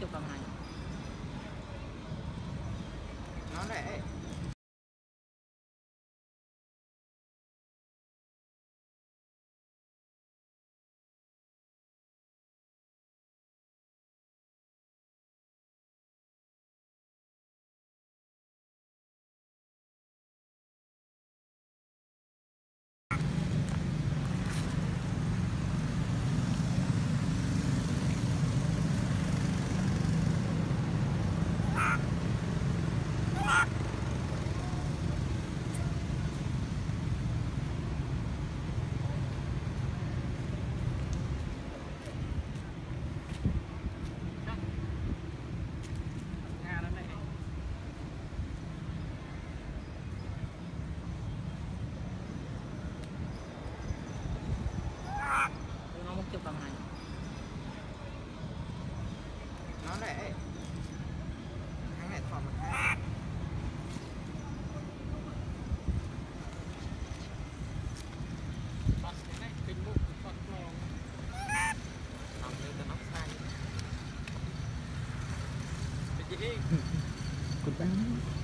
tiếp bằng này hành nó để คุณแป้ง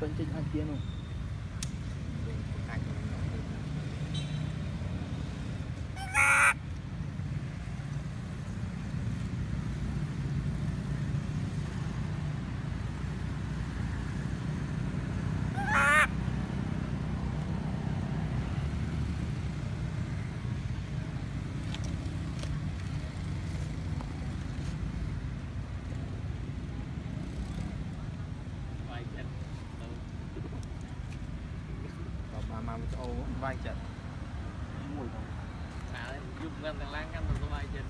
Phấn 呢 vai chật mùi không à dùng gần thằng lan canh thằng vai chật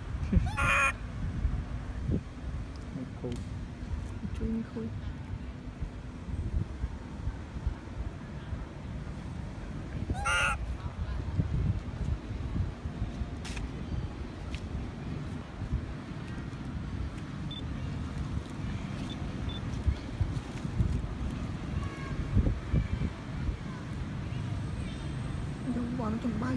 khôi. Chui khôi. trong bò nó trong bay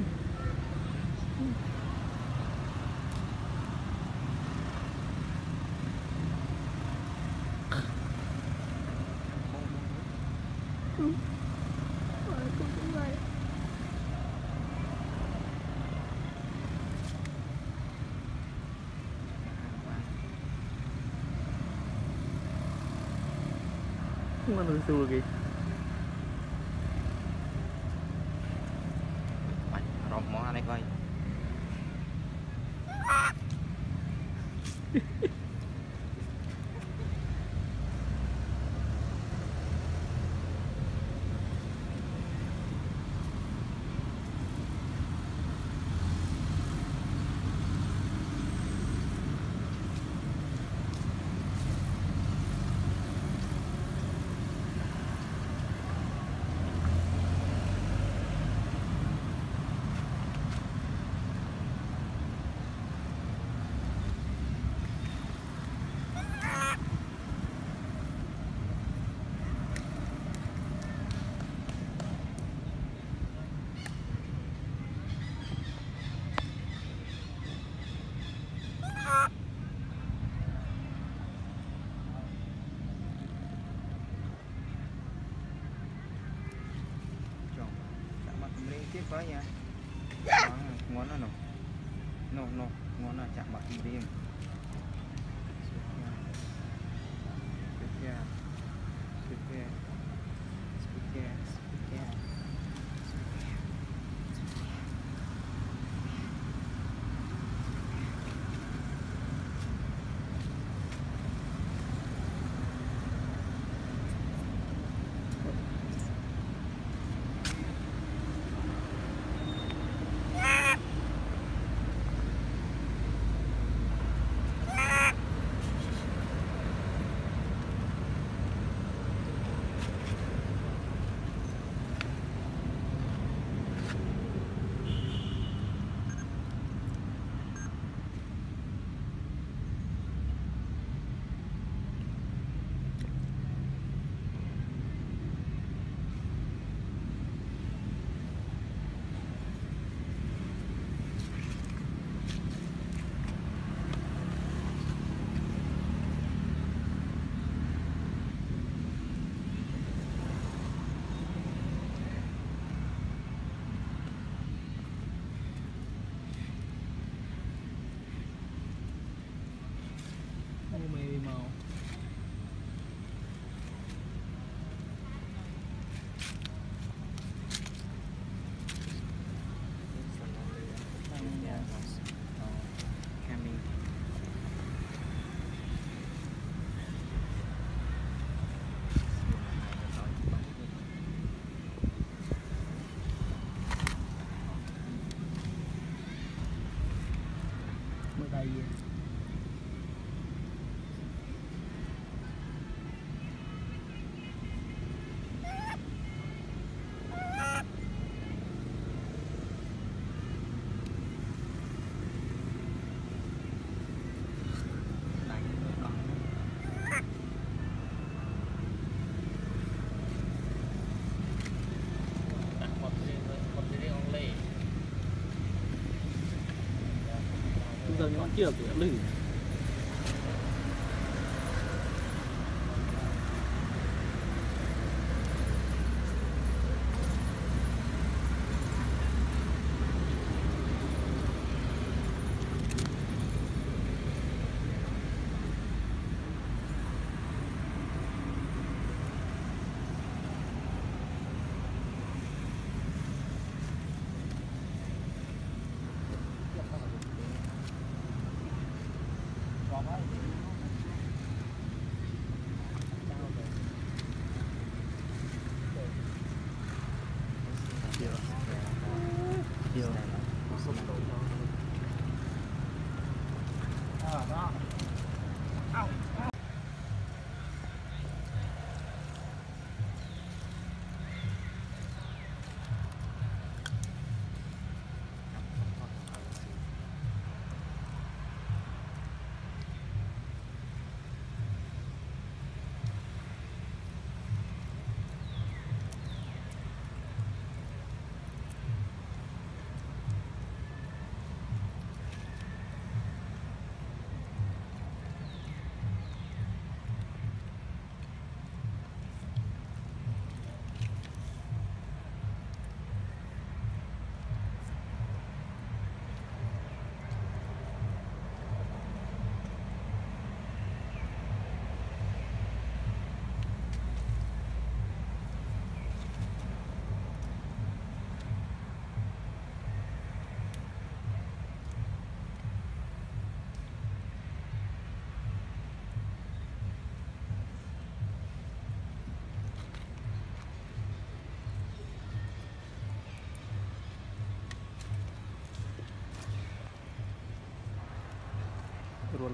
Mm-hmm. Mana suruh lagi? Tiếp có nha ngón nó nổ nổ nổ ngón nó chạm vào im riêng Speaker. Speaker. years. 第二要。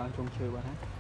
ឡើងជុំឈើបាត់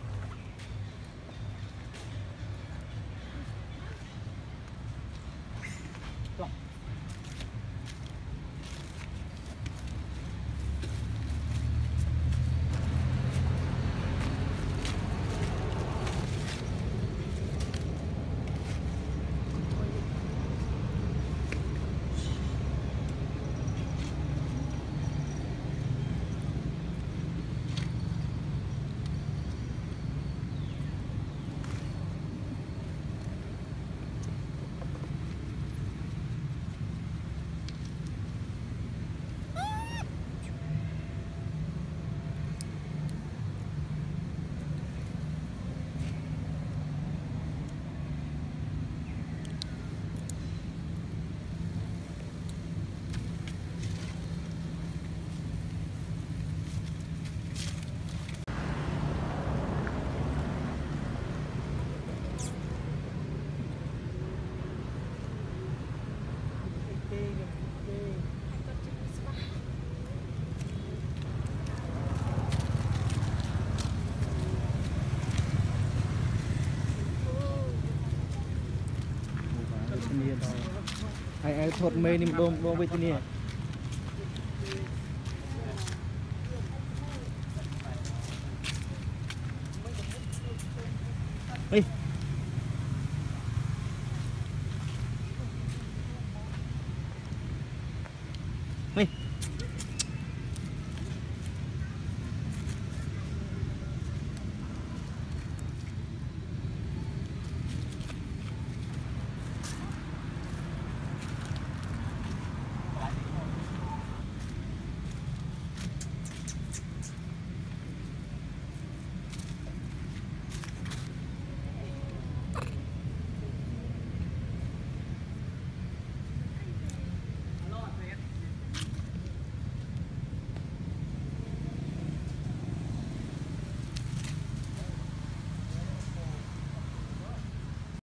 ហើយហើយថតមេនេះម្ដងម្ដងវិញទៅនេះហេហេ